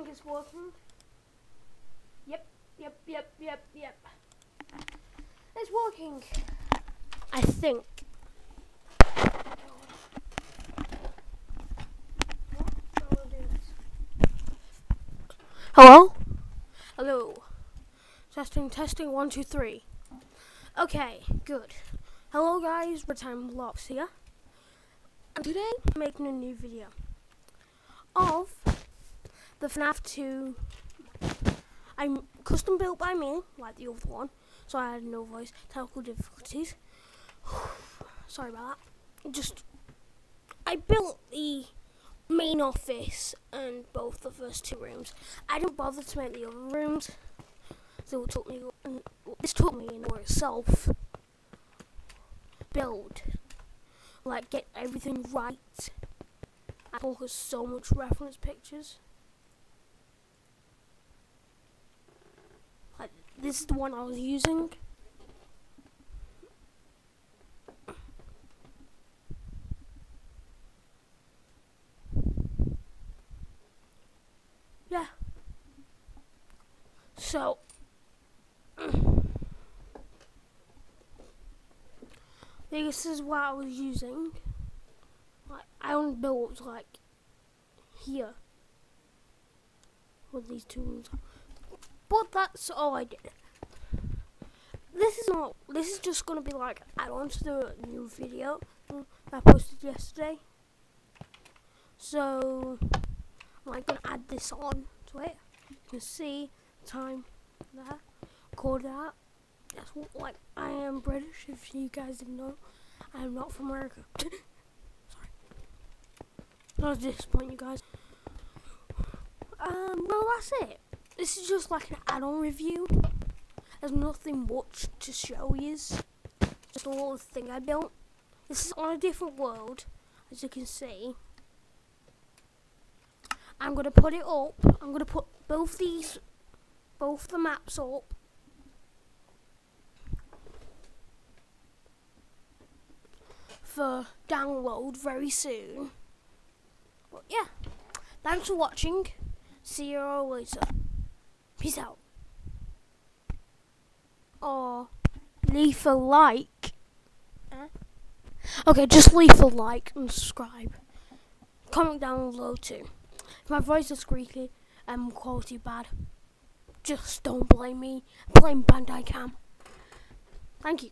think it's working. Yep, yep, yep, yep, yep. It's working. I think. Hello? Hello. Testing, testing, one, two, three. Okay, good. Hello guys, Time Lops here. And today I'm making a new video of the FNAF 2 I'm custom built by me, like the other one, so I had no voice, technical difficulties. Sorry about that. Just I built the main office and both the first two rooms. I didn't bother to make the other rooms. So it took me this took me in itself build like get everything right. I focus so much reference pictures. Like this is the one I was using. Yeah. So this is what I was using. Like I only built like here with these two rooms. But that's all I did. This is not. This is just gonna be like add-on to the new video I posted yesterday. So I'm like gonna add this on to it. You can see time there. called that. That's what, like I am British. If you guys didn't know, I am not from America. Sorry. I was disappointing you guys. Um, well that's it. This is just like an add-on review. There's nothing much to show you. Just a little thing I built. This is on a different world, as you can see. I'm gonna put it up. I'm gonna put both these, both the maps up. For download very soon. But yeah, thanks for watching. See you all later. Peace out. Or leave a like. Eh? Okay, just leave a like and subscribe. Comment down below too. If my voice is squeaky and quality bad, just don't blame me. Blame Bandicam. Thank you.